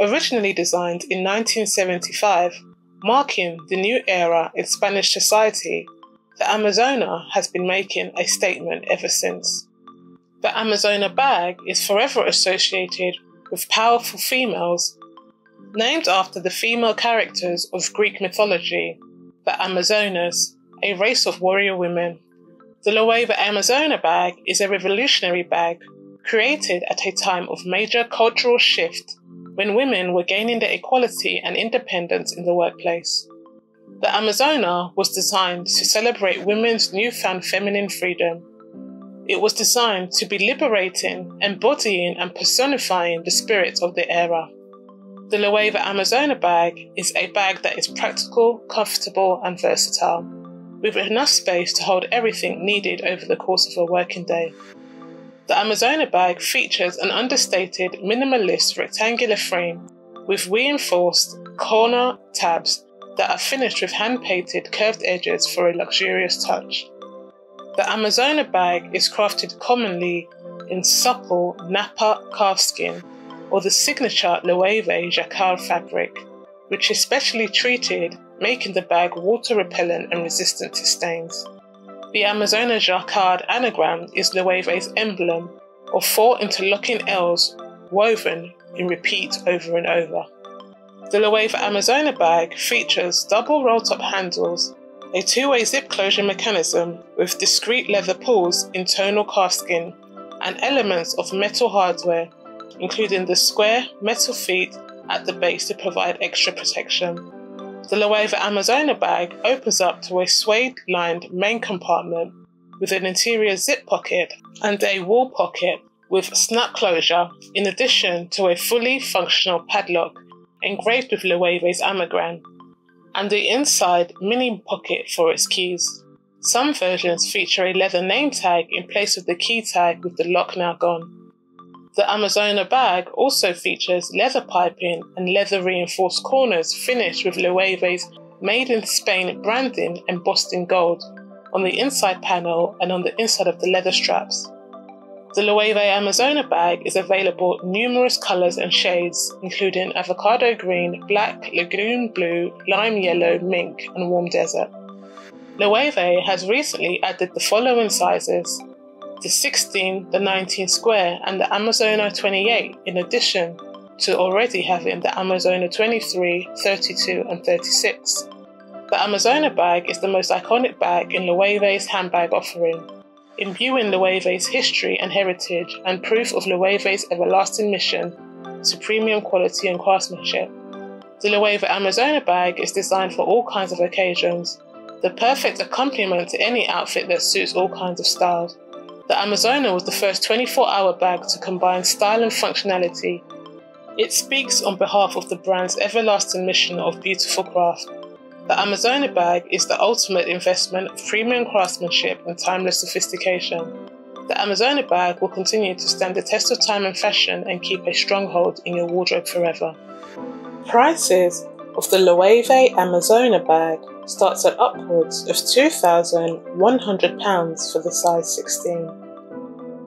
Originally designed in 1975, marking the new era in Spanish society, the Amazona has been making a statement ever since. The Amazona bag is forever associated with powerful females, named after the female characters of Greek mythology, the Amazonas, a race of warrior women. The Loewe Amazona bag is a revolutionary bag created at a time of major cultural shift when women were gaining their equality and independence in the workplace. The Amazona was designed to celebrate women's newfound feminine freedom. It was designed to be liberating, embodying, and personifying the spirit of the era. The Loewe Amazona bag is a bag that is practical, comfortable, and versatile, with enough space to hold everything needed over the course of a working day. The Amazona bag features an understated minimalist rectangular frame with reinforced corner tabs that are finished with hand painted curved edges for a luxurious touch. The Amazona bag is crafted commonly in supple nappa calfskin or the signature Loewe jacquard fabric, which is specially treated, making the bag water repellent and resistant to stains. The Amazona jacquard anagram is Loewe's emblem of four interlocking L's woven in repeat over and over. The Loewe Amazona bag features double roll top handles, a two way zip closure mechanism with discrete leather pulls in tonal calfskin, and elements of metal hardware, including the square metal feet at the base to provide extra protection. The Loewe Amazona bag opens up to a suede lined main compartment with an interior zip pocket and a wall pocket with snap closure, in addition to a fully functional padlock engraved with Loewe's anagram, and the inside mini pocket for its keys. Some versions feature a leather name tag in place of the key tag with the lock now gone. The Amazona bag also features leather piping and leather reinforced corners finished with Loewe's Made in Spain branding embossed in gold on the inside panel and on the inside of the leather straps. The Loewe Amazona bag is available in numerous colours and shades, including avocado green, black, lagoon blue, lime yellow, mink, and warm desert. Loewe has recently added the following sizes the 16, the 19 square, and the Amazona 28, in addition to already having the Amazona 23, 32, and 36. The Amazona bag is the most iconic bag in Loewe's handbag offering, imbuing Loewe's history and heritage and proof of Loewe's everlasting mission to premium quality and craftsmanship. The Loewe Amazona bag is designed for all kinds of occasions, the perfect accompaniment to any outfit that suits all kinds of styles. The Amazona was the first 24 hour bag to combine style and functionality. It speaks on behalf of the brand's everlasting mission of beautiful craft. The Amazona bag is the ultimate investment of premium craftsmanship and timeless sophistication. The Amazona bag will continue to stand the test of time and fashion and keep a stronghold in your wardrobe forever. Prices of the Loewe Amazona bag starts at upwards of £2,100 for the size 16.